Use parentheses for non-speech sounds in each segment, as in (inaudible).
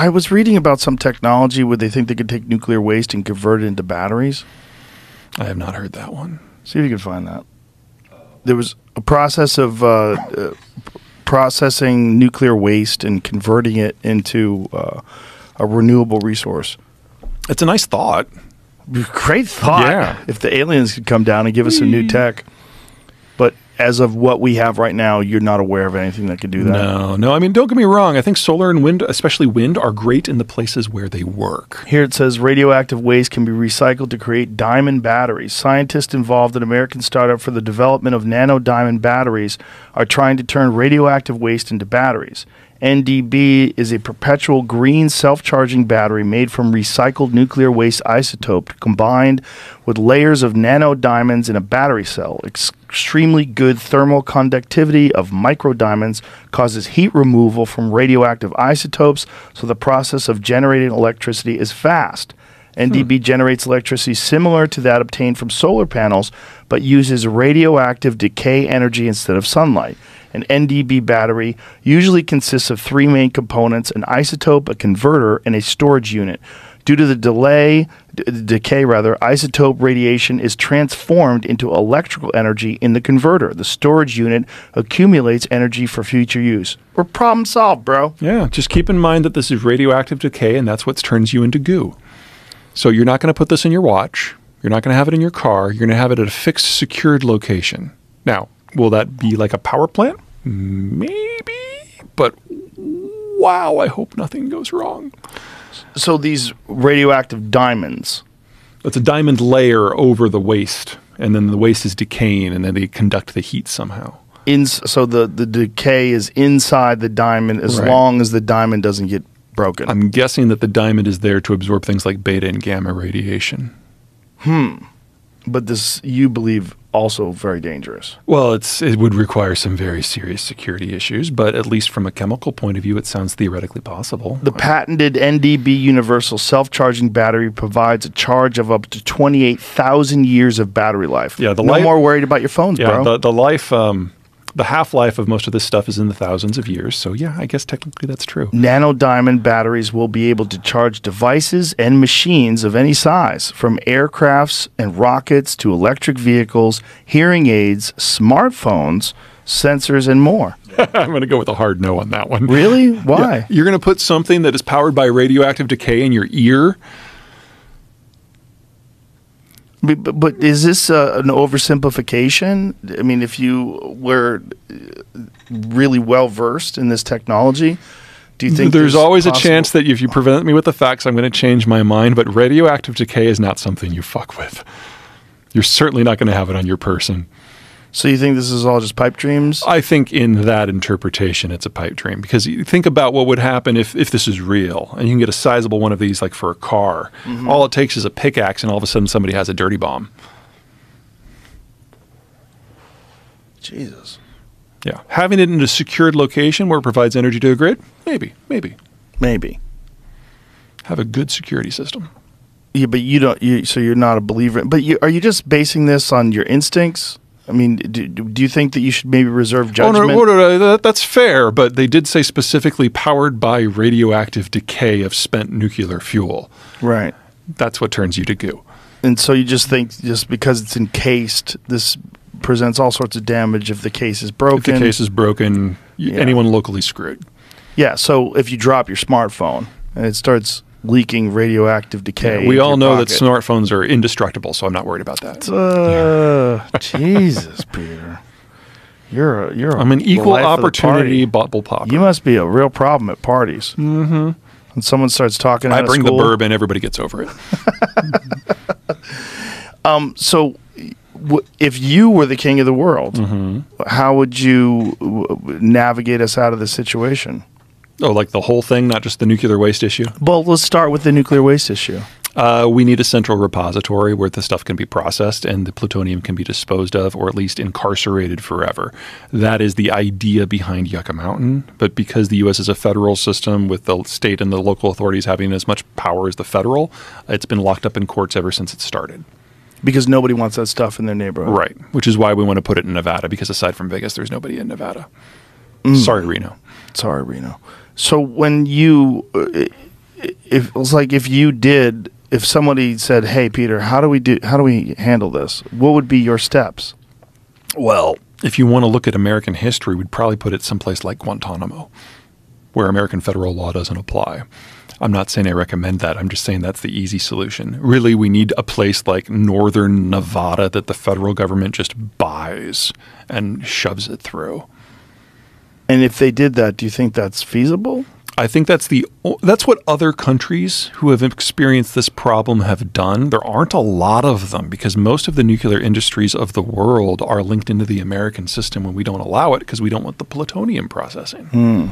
I was reading about some technology where they think they could take nuclear waste and convert it into batteries. I have not heard that one. See if you can find that. There was a process of uh, uh, processing nuclear waste and converting it into uh, a renewable resource. It's a nice thought. Great thought. Yeah. If the aliens could come down and give us some new tech. But as of what we have right now, you're not aware of anything that could do that. No, no. I mean, don't get me wrong. I think solar and wind, especially wind, are great in the places where they work. Here it says radioactive waste can be recycled to create diamond batteries. Scientists involved in American startup for the development of nano diamond batteries are trying to turn radioactive waste into batteries. NDB is a perpetual green self charging battery made from recycled nuclear waste isotope combined with layers of nano diamonds in a battery cell. Ex- extremely good thermal conductivity of microdiamonds causes heat removal from radioactive isotopes, so the process of generating electricity is fast. NDB hmm. generates electricity similar to that obtained from solar panels, but uses radioactive decay energy instead of sunlight. An NDB battery usually consists of three main components an isotope, a converter, and a storage unit. Due to the delay, d- decay rather, isotope radiation is transformed into electrical energy in the converter. The storage unit accumulates energy for future use. We're problem solved, bro. Yeah, just keep in mind that this is radioactive decay and that's what turns you into goo. So you're not going to put this in your watch. You're not going to have it in your car. You're going to have it at a fixed, secured location. Now, will that be like a power plant? Maybe. But wow, I hope nothing goes wrong. So these radioactive diamonds, It's a diamond layer over the waste, and then the waste is decaying, and then they conduct the heat somehow. in, so the, the decay is inside the diamond as Right. long as the diamond doesn't get broken. I'm guessing that the diamond is there to absorb things like beta and gamma radiation. Hmm. But this, you believe, also very dangerous. Well, it's it would require some very serious security issues, but at least from a chemical point of view, it sounds theoretically possible. The patented NDB universal self-charging battery provides a charge of up to 28,000 years of battery life. Yeah, the no life- more worried about your phones, yeah, bro. the the life, um, the half life of most of this stuff is in the thousands of years. So yeah, I guess technically that's true. Nano diamond batteries will be able to charge devices and machines of any size, from aircrafts and rockets to electric vehicles, hearing aids, smartphones, sensors, and more. (laughs) I'm going to go with a hard no on that one. Really? Yeah, Why? You're going to put something that is powered by radioactive decay in your ear? But, but- is this uh, an oversimplification? I mean, if you were uh, really well versed in this technology, do you think There's always a chance that if you prevent me with the facts, I'm going to change my mind. But radioactive decay is not something you fuck with. You're certainly not going to have it on your person. So you think this is all just pipe dreams? I think in that interpretation, it's a pipe dream because you think about what would happen if, if this is real and you can get a sizable one of these like for a car. Mm-hmm. All it takes is a pickaxe and all of a sudden somebody has a dirty bomb. Jesus, Yeah. Having it in a secured location where it provides energy to a grid, maybe, maybe. maybe. Have a good security system. Yeah, but you don't. You, so you're not a believer. But you, are you just basing this on your instincts? I mean, do, do you think that you should maybe reserve Oh, judgment? no, no, no, that's fair, but they did say specifically powered by radioactive decay of spent nuclear fuel. Right. That's what turns you to goo. And so you just think just because it's encased, this presents all sorts of damage if the case is broken. If the case is broken, Yeah. anyone locally screwed. yeah. So if you drop your smartphone and it starts leaking radioactive decay, we all know that smartphones are indestructible, so I'm not worried about that. Uh, (laughs) Jesus, Peter, you're a, you're. I'm an equal the opportunity bottle popper. You must be a real problem at parties. Mm-hmm. When someone starts talking, I bring the bourbon, everybody gets over it. (laughs) So, w- if you were the king of the world, Mm-hmm. how would you w- navigate us out of this situation? Oh, like the whole thing, not just the nuclear waste issue. Well, let's start with the nuclear waste issue. Uh, we need a central repository where the stuff can be processed and the plutonium can be disposed of, or at least incarcerated forever. That is the idea behind Yucca Mountain. But because the U.S. is a federal system with the state and the local authorities having as much power as the federal, it's been locked up in courts ever since it started. Because nobody wants that stuff in their neighborhood. Right. Which is why we want to put it in Nevada, because aside from Vegas, there's nobody in Nevada. Sorry, Reno. Sorry, Reno. So when you uh, if it was like if you did, if somebody said, "Hey, Peter, how do we do? How do we handle this? What would be your steps?" Well, if you want to look at American history, we'd probably put it someplace like Guantanamo, where American federal law doesn't apply. I'm not saying I recommend that. I'm just saying that's the easy solution. Really, we need a place like northern Nevada that the federal government just buys and shoves it through. And if they did that, do you think that's feasible? I think that's the that's what other countries who have experienced this problem have done. There aren't a lot of them because most of the nuclear industries of the world are linked into the American system when we don't allow it because we don't want the plutonium processing. Hmm.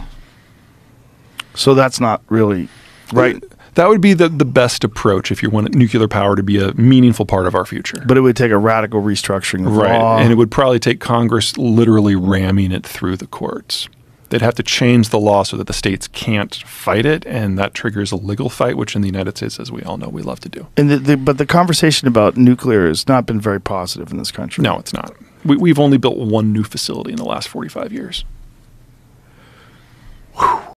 So that's not really right. That would be the, the best approach if you want nuclear power to be a meaningful part of our future. But it would take a radical restructuring of right. law. And it would probably take Congress literally ramming it through the courts. They'd have to change the law so that the states can't fight it, and that triggers a legal fight, which in the United States, as we all know, we love to do. And the, the, but the conversation about nuclear has not been very positive in this country. No, it's not. We, we've only built one new facility in the last 45 years.